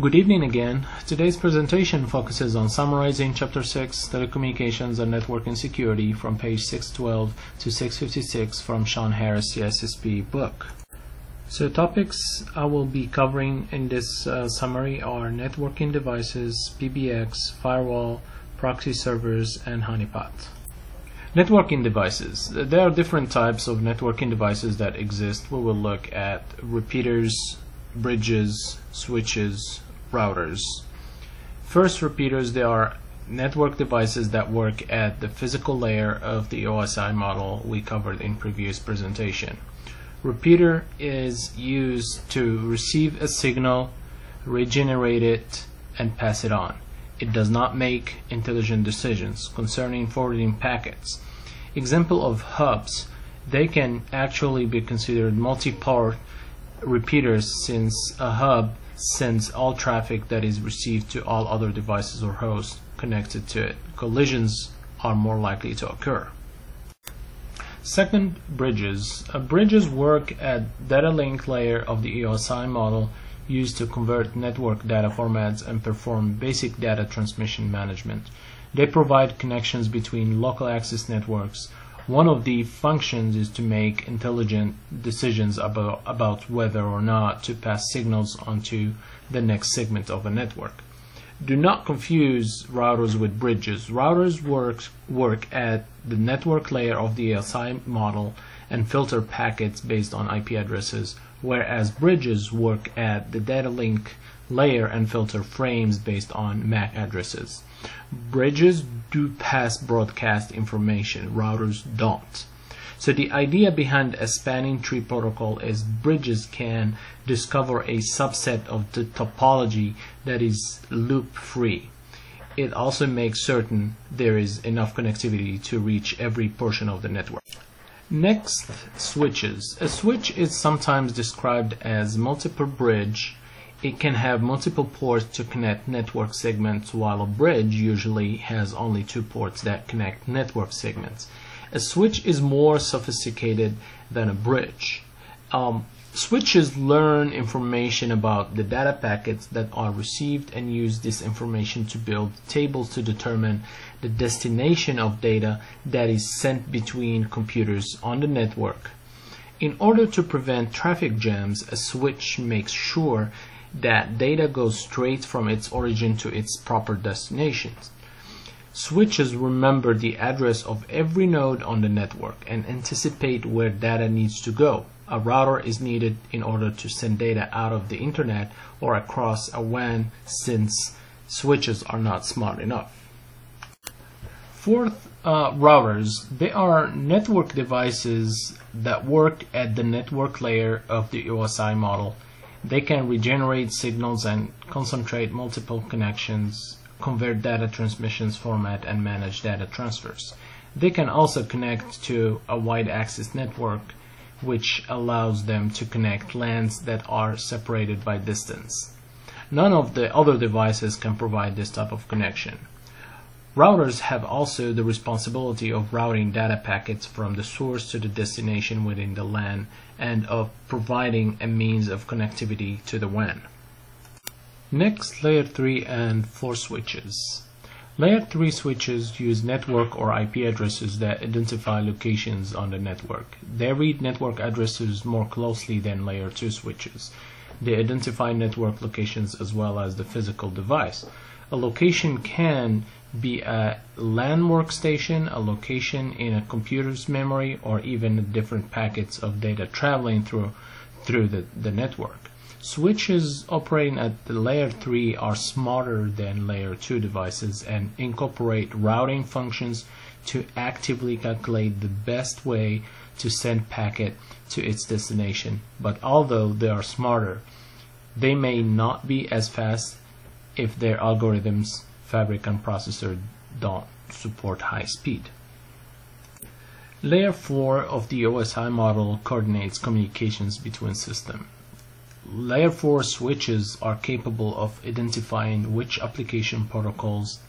Good evening again. Today's presentation focuses on summarizing Chapter 6, Telecommunications and Networking Security from page 612 to 656 from Shon Harris CISSP book. So topics I will be covering in this uh, summary are networking devices, PBX, firewall, proxy servers, and honeypot. Networking devices. There are different types of networking devices that exist. We will look at repeaters, bridges, switches, routers. First repeaters, they are network devices that work at the physical layer of the OSI model we covered in previous presentation. Repeater is used to receive a signal, regenerate it, and pass it on. It does not make intelligent decisions concerning forwarding packets. Example of hubs, they can actually be considered multi-port repeaters since a hub sends all traffic that is received to all other devices or hosts connected to it. Collisions are more likely to occur. Second, bridges. Uh, bridges work at data link layer of the OSI model used to convert network data formats and perform basic data transmission management. They provide connections between local access networks one of the functions is to make intelligent decisions about, about whether or not to pass signals onto the next segment of a network. Do not confuse routers with bridges. Routers work, work at the network layer of the OSI model and filter packets based on IP addresses, whereas bridges work at the data link layer and filter frames based on MAC addresses. Bridges do pass broadcast information, routers don't. So the idea behind a spanning tree protocol is bridges can discover a subset of the topology that is loop free. It also makes certain there is enough connectivity to reach every portion of the network. Next, switches. A switch is sometimes described as multiple bridge it can have multiple ports to connect network segments while a bridge usually has only two ports that connect network segments. A switch is more sophisticated than a bridge. Um, switches learn information about the data packets that are received and use this information to build tables to determine the destination of data that is sent between computers on the network. In order to prevent traffic jams, a switch makes sure that data goes straight from its origin to its proper destinations. Switches remember the address of every node on the network and anticipate where data needs to go. A router is needed in order to send data out of the internet or across a WAN since switches are not smart enough. Fourth, uh, routers. They are network devices that work at the network layer of the OSI model they can regenerate signals and concentrate multiple connections, convert data transmissions format, and manage data transfers. They can also connect to a wide access network, which allows them to connect LANs that are separated by distance. None of the other devices can provide this type of connection. Routers have also the responsibility of routing data packets from the source to the destination within the LAN and of providing a means of connectivity to the WAN. Next, Layer 3 and 4 switches. Layer 3 switches use network or IP addresses that identify locations on the network. They read network addresses more closely than Layer 2 switches. They identify network locations as well as the physical device. A location can be a landmark station, a location in a computer's memory, or even different packets of data traveling through through the, the network. Switches operating at the layer 3 are smarter than layer 2 devices and incorporate routing functions to actively calculate the best way to send packet to its destination. But although they are smarter, they may not be as fast if their algorithms fabric and processor don't support high speed. Layer 4 of the OSI model coordinates communications between systems. Layer 4 switches are capable of identifying which application protocols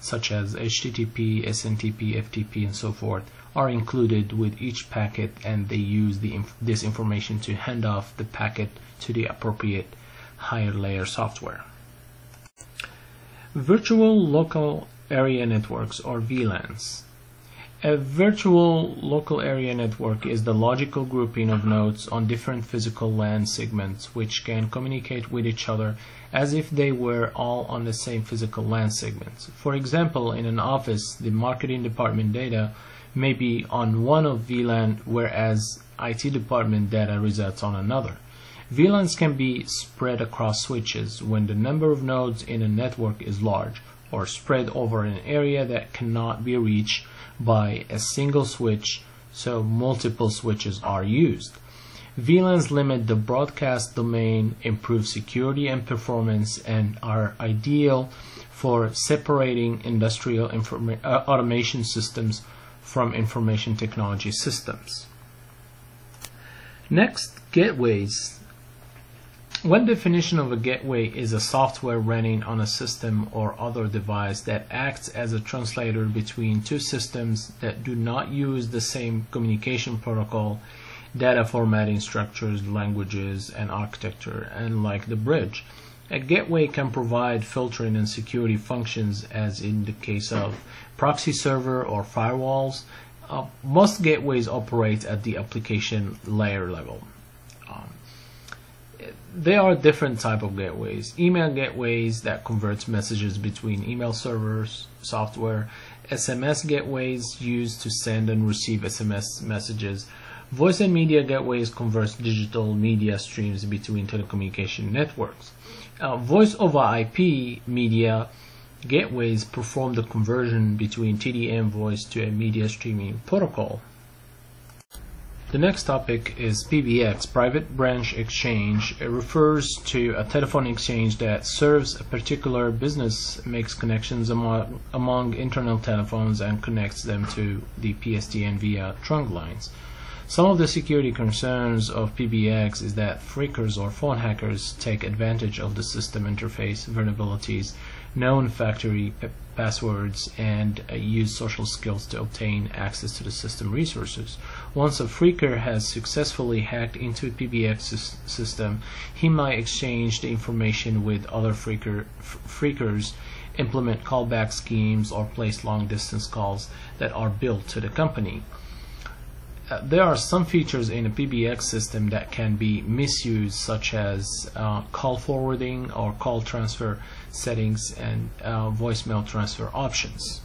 such as HTTP, SMTP, FTP, and so forth are included with each packet and they use the inf this information to hand off the packet to the appropriate higher layer software. Virtual Local Area Networks or VLANs. A virtual local area network is the logical grouping of nodes on different physical LAN segments which can communicate with each other as if they were all on the same physical LAN segments. For example, in an office, the marketing department data may be on one of VLAN whereas IT department data resides on another. VLANs can be spread across switches when the number of nodes in a network is large or spread over an area that cannot be reached by a single switch, so multiple switches are used. VLANs limit the broadcast domain, improve security and performance, and are ideal for separating industrial uh, automation systems from information technology systems. Next, gateways. One definition of a gateway is a software running on a system or other device that acts as a translator between two systems that do not use the same communication protocol, data formatting structures, languages, and architecture, and like the bridge. A gateway can provide filtering and security functions as in the case of proxy server or firewalls. Uh, most gateways operate at the application layer level there are different type of gateways. Email gateways that converts messages between email servers, software, SMS gateways used to send and receive SMS messages. Voice and media gateways converts digital media streams between telecommunication networks. Uh, voice over IP media gateways perform the conversion between TDM voice to a media streaming protocol. The next topic is PBX, Private Branch Exchange. It refers to a telephone exchange that serves a particular business, makes connections among, among internal telephones, and connects them to the PSTN via trunk lines. Some of the security concerns of PBX is that phreakers or phone hackers take advantage of the system interface vulnerabilities known factory passwords and uh, use social skills to obtain access to the system resources. Once a phreaker has successfully hacked into a PBX system, he might exchange the information with other phreaker, phreakers, implement callback schemes, or place long distance calls that are built to the company. Uh, there are some features in a PBX system that can be misused, such as uh, call forwarding or call transfer settings and uh, voicemail transfer options.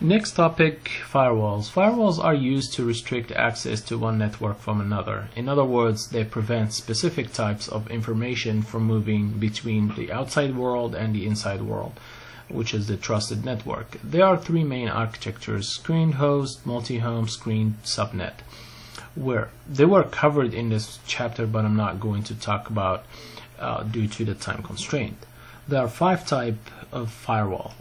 Next topic, firewalls. Firewalls are used to restrict access to one network from another. In other words, they prevent specific types of information from moving between the outside world and the inside world which is the trusted network. There are three main architectures, screened host, multi-home, screened subnet. Where they were covered in this chapter, but I'm not going to talk about uh, due to the time constraint. There are five type of firewall.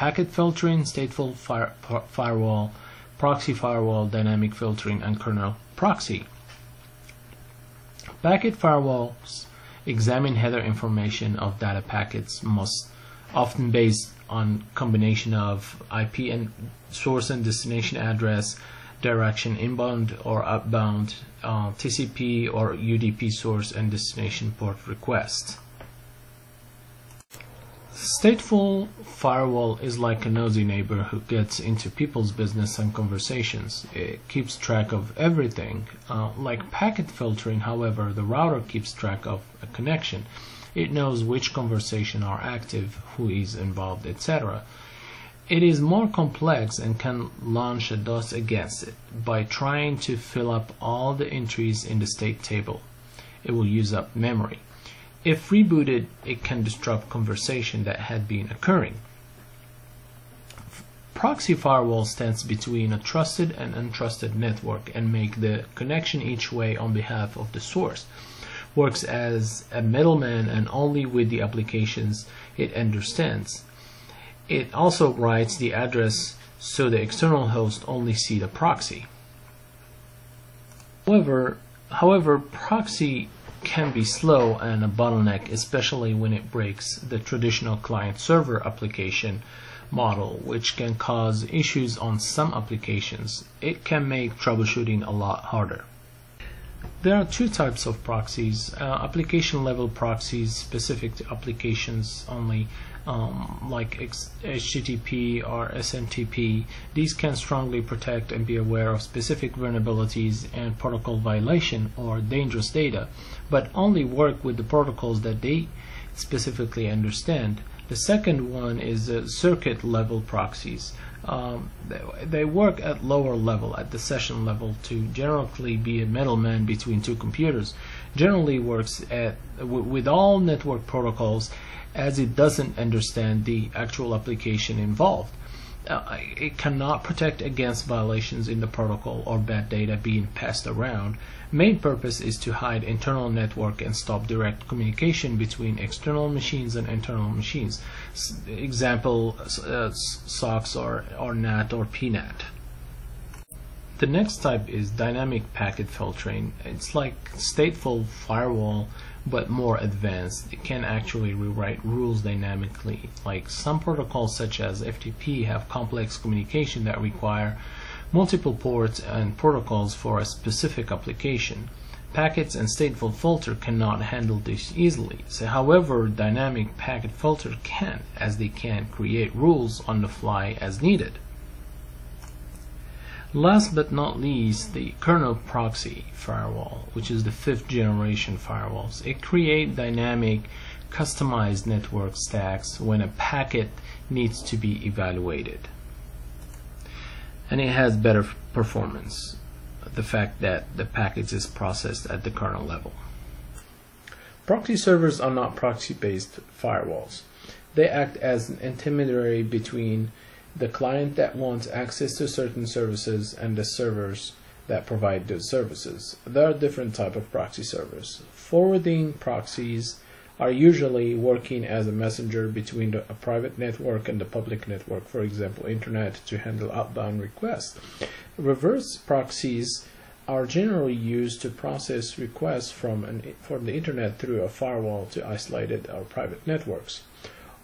Packet filtering, stateful fire, firewall, proxy firewall, dynamic filtering, and kernel proxy. Packet firewalls examine header information of data packets most often based on combination of IP and source and destination address, direction inbound or outbound, uh, TCP or UDP source and destination port request. Stateful firewall is like a nosy neighbor who gets into people's business and conversations. It keeps track of everything. Uh, like packet filtering, however, the router keeps track of a connection. It knows which conversation are active, who is involved, etc. It is more complex and can launch a DOS against it by trying to fill up all the entries in the state table. It will use up memory. If rebooted, it can disrupt conversation that had been occurring. Proxy firewall stands between a trusted and untrusted network and make the connection each way on behalf of the source works as a middleman and only with the applications it understands. It also writes the address so the external host only see the proxy. However, however, proxy can be slow and a bottleneck, especially when it breaks the traditional client-server application model, which can cause issues on some applications. It can make troubleshooting a lot harder. There are two types of proxies. Uh, application level proxies specific to applications only, um, like HTTP or SMTP. These can strongly protect and be aware of specific vulnerabilities and protocol violation or dangerous data, but only work with the protocols that they specifically understand. The second one is the circuit level proxies. Um, they, they, work at lower level, at the session level, to generally be a middleman between two computers. Generally works at with all network protocols as it doesn't understand the actual application involved. Uh, it cannot protect against violations in the protocol or bad data being passed around. Main purpose is to hide internal network and stop direct communication between external machines and internal machines. S example, uh, SOCKS or, or NAT or PNAT. The next type is dynamic packet filtering. It's like stateful firewall but more advanced. It can actually rewrite rules dynamically. Like some protocols such as FTP have complex communication that require multiple ports and protocols for a specific application. Packets and stateful filter cannot handle this easily. So, however, dynamic packet filter can, as they can create rules on the fly as needed. Last but not least, the kernel proxy firewall, which is the fifth generation firewalls. It creates dynamic, customized network stacks when a packet needs to be evaluated. And it has better performance, the fact that the package is processed at the kernel level. Proxy servers are not proxy-based firewalls. They act as an intermediary between the client that wants access to certain services and the servers that provide those services. There are different type of proxy servers. Forwarding proxies are usually working as a messenger between the, a private network and the public network, for example, internet to handle outbound requests. Reverse proxies are generally used to process requests from, an, from the internet through a firewall to isolated or private networks.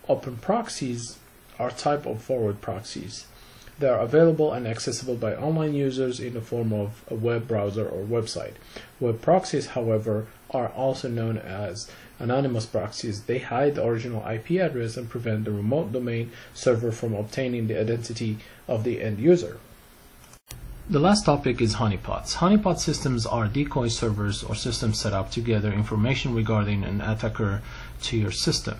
Open proxies are type of forward proxies. They are available and accessible by online users in the form of a web browser or website. Web proxies, however, are also known as anonymous proxies. They hide the original IP address and prevent the remote domain server from obtaining the identity of the end user. The last topic is honeypots. Honeypot systems are decoy servers or systems set up to gather information regarding an attacker to your system.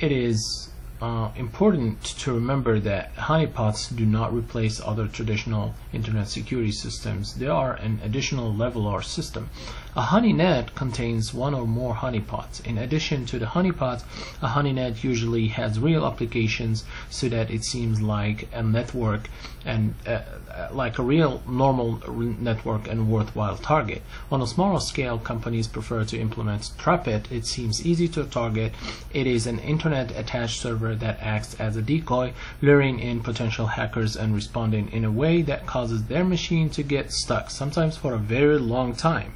It is uh, important to remember that honeypots do not replace other traditional internet security systems. They are an additional level or system. A honey net contains one or more honeypots. In addition to the honeypots, a honey net usually has real applications so that it seems like a network and uh, uh like a real normal network and worthwhile target. On a smaller scale, companies prefer to implement tarpit. It seems easy to target. It is an internet attached server that acts as a decoy, luring in potential hackers and responding in a way that causes their machine to get stuck, sometimes for a very long time.